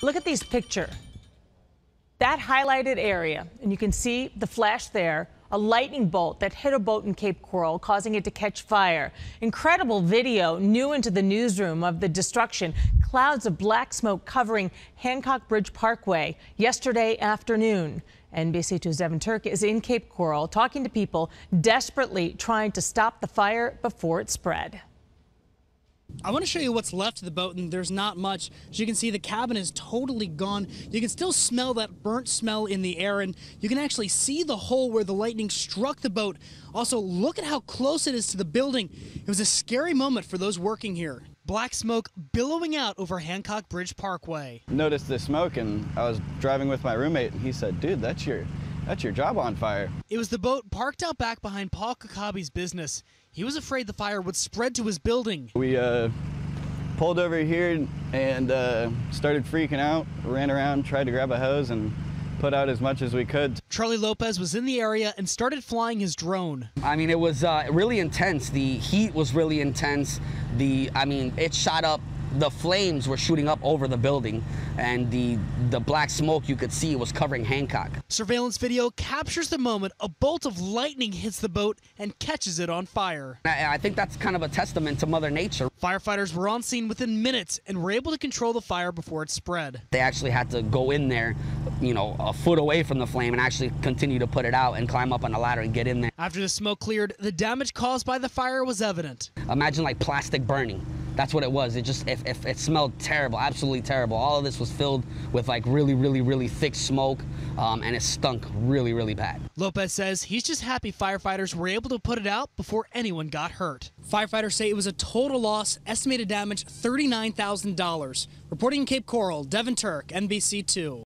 Look at these picture. That highlighted area, and you can see the flash there, a lightning bolt that hit a boat in Cape Coral, causing it to catch fire. Incredible video new into the newsroom of the destruction. Clouds of black smoke covering Hancock Bridge Parkway yesterday afternoon. NBC2's Devin Turk is in Cape Coral talking to people desperately trying to stop the fire before it spread. I want to show you what's left of the boat, and there's not much. As you can see, the cabin is totally gone. You can still smell that burnt smell in the air, and you can actually see the hole where the lightning struck the boat. Also, look at how close it is to the building. It was a scary moment for those working here. Black smoke billowing out over Hancock Bridge Parkway. Noticed the smoke, and I was driving with my roommate, and he said, "Dude, that's your that's your job on fire." It was the boat parked out back behind Paul Kakabi's business. He was afraid the fire would spread to his building. We uh, pulled over here and uh, started freaking out. Ran around, tried to grab a hose, and put out as much as we could. Charlie Lopez was in the area and started flying his drone. I mean, it was uh, really intense. The heat was really intense. The, I mean, it shot up the flames were shooting up over the building and the the black smoke you could see was covering Hancock. Surveillance video captures the moment a bolt of lightning hits the boat and catches it on fire. I, I think that's kind of a testament to Mother Nature. Firefighters were on scene within minutes and were able to control the fire before it spread. They actually had to go in there, you know, a foot away from the flame and actually continue to put it out and climb up on the ladder and get in there. After the smoke cleared, the damage caused by the fire was evident. Imagine like plastic burning. That's what it was. It just, if, it smelled terrible, absolutely terrible. All of this was filled with like really, really, really thick smoke, um, and it stunk really, really bad. Lopez says he's just happy firefighters were able to put it out before anyone got hurt. Firefighters say it was a total loss, estimated damage $39,000. Reporting in Cape Coral, Devin Turk, NBC2.